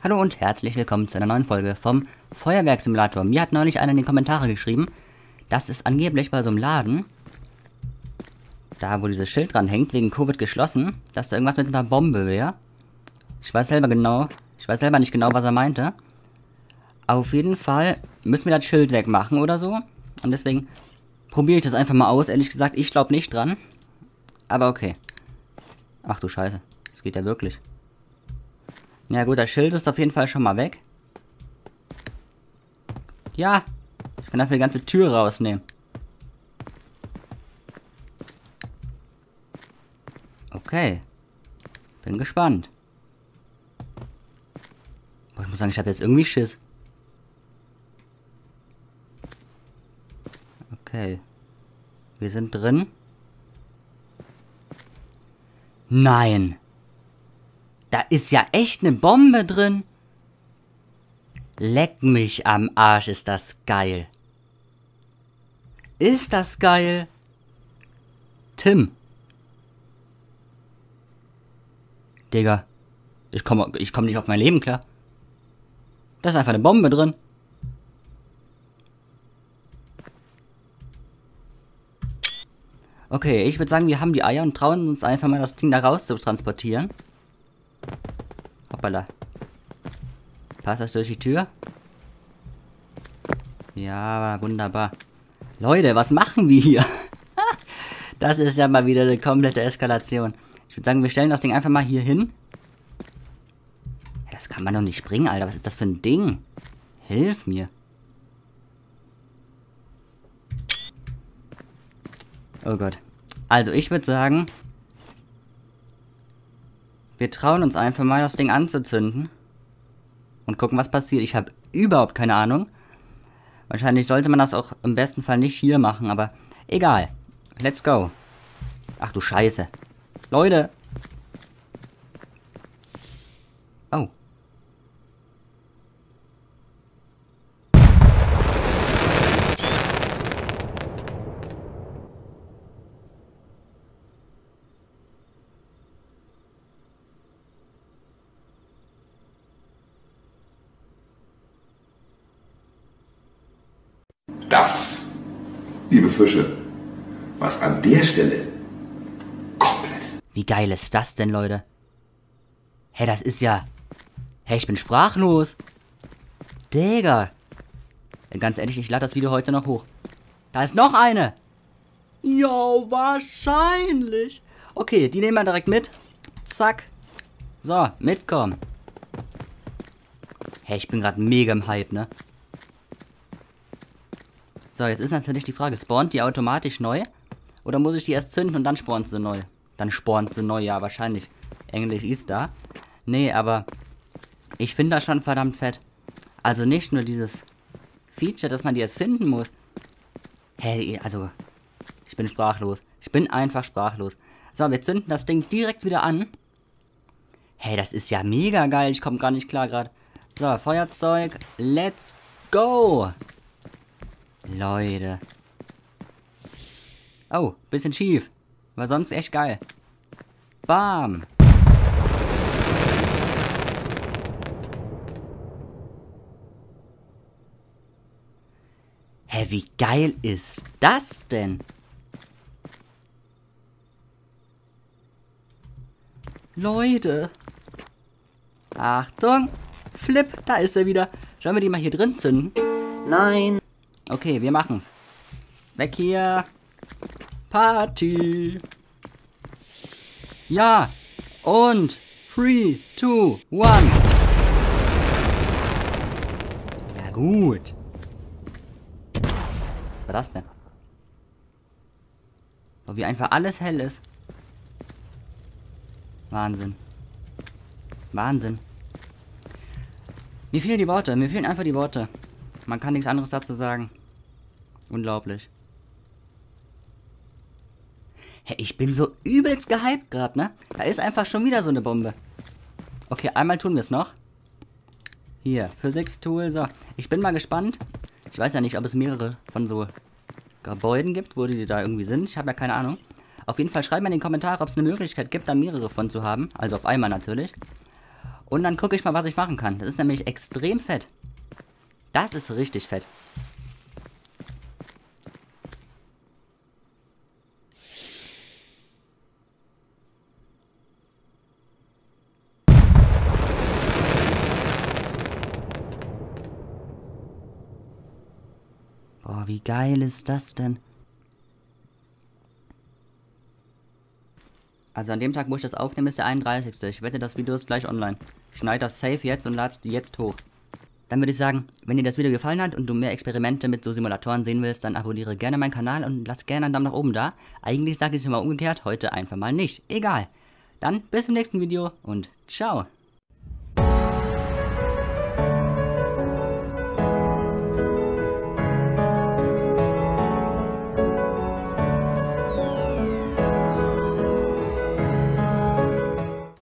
Hallo und herzlich willkommen zu einer neuen Folge vom Feuerwerksimulator. Mir hat neulich einer in die Kommentare geschrieben, dass es angeblich bei so einem Laden, da wo dieses Schild dran hängt, wegen Covid geschlossen, dass da irgendwas mit einer Bombe wäre. Ich weiß selber genau, ich weiß selber nicht genau, was er meinte. Auf jeden Fall müssen wir das Schild wegmachen oder so. Und deswegen probiere ich das einfach mal aus. Ehrlich gesagt, ich glaube nicht dran. Aber okay. Ach du Scheiße. Das geht ja wirklich. Ja gut, das Schild ist auf jeden Fall schon mal weg. Ja, ich kann dafür die ganze Tür rausnehmen. Okay. Bin gespannt. Boah, ich muss sagen, ich habe jetzt irgendwie Schiss. Okay. Wir sind drin. Nein. Da ist ja echt eine Bombe drin. Leck mich am Arsch, ist das geil. Ist das geil? Tim. Digga. Ich komme ich komm nicht auf mein Leben klar. Da ist einfach eine Bombe drin. Okay, ich würde sagen, wir haben die Eier und trauen uns einfach mal das Ding da raus zu transportieren. Hoppala. Passt das durch die Tür? Ja, wunderbar. Leute, was machen wir hier? das ist ja mal wieder eine komplette Eskalation. Ich würde sagen, wir stellen das Ding einfach mal hier hin. Das kann man doch nicht bringen, Alter. Was ist das für ein Ding? Hilf mir. Oh Gott. Also, ich würde sagen, wir trauen uns einfach mal, das Ding anzuzünden. Und gucken, was passiert. Ich habe überhaupt keine Ahnung. Wahrscheinlich sollte man das auch im besten Fall nicht hier machen, aber egal. Let's go. Ach du Scheiße. Leute. Oh. Das, liebe Fische, was an der Stelle komplett. Wie geil ist das denn, Leute? Hä, das ist ja... Hä, ich bin sprachlos. Digga. Ganz ehrlich, ich lade das Video heute noch hoch. Da ist noch eine. Jo, wahrscheinlich. Okay, die nehmen wir direkt mit. Zack. So, mitkommen. Hä, ich bin gerade mega im Hype, ne? So, jetzt ist natürlich die Frage, spawnt die automatisch neu? Oder muss ich die erst zünden und dann spawnt sie neu? Dann spawnt sie neu, ja, wahrscheinlich. Englisch ist da. Nee, aber ich finde das schon verdammt fett. Also nicht nur dieses Feature, dass man die erst finden muss. Hey, also, ich bin sprachlos. Ich bin einfach sprachlos. So, wir zünden das Ding direkt wieder an. Hey, das ist ja mega geil. Ich komme gar nicht klar gerade. So, Feuerzeug. Let's go. Leute. Oh, bisschen schief. War sonst echt geil. Bam. Hä, wie geil ist das denn? Leute. Achtung. Flip, da ist er wieder. Sollen wir die mal hier drin zünden? Nein. Okay, wir machen's. Weg hier. Party. Ja. Und 3, 2, 1. Ja gut. Was war das denn? So wie einfach alles hell ist. Wahnsinn. Wahnsinn. Mir fehlen die Worte. Mir fehlen einfach die Worte. Man kann nichts anderes dazu sagen. Unglaublich. Hey, ich bin so übelst gehypt gerade, ne? Da ist einfach schon wieder so eine Bombe. Okay, einmal tun wir es noch. Hier, Physics-Tool, so. Ich bin mal gespannt. Ich weiß ja nicht, ob es mehrere von so Gebäuden gibt, wo die da irgendwie sind. Ich habe ja keine Ahnung. Auf jeden Fall schreibt mal in den Kommentaren, ob es eine Möglichkeit gibt, da mehrere von zu haben. Also auf einmal natürlich. Und dann gucke ich mal, was ich machen kann. Das ist nämlich extrem fett. Das ist richtig fett. Wie geil ist das denn? Also an dem Tag, wo ich das aufnehme, ist der 31. Ich wette, das Video ist gleich online. Schneid das safe jetzt und lad jetzt hoch. Dann würde ich sagen, wenn dir das Video gefallen hat und du mehr Experimente mit so Simulatoren sehen willst, dann abonniere gerne meinen Kanal und lass gerne einen Daumen nach oben da. Eigentlich sage ich es immer umgekehrt, heute einfach mal nicht. Egal. Dann bis zum nächsten Video und ciao.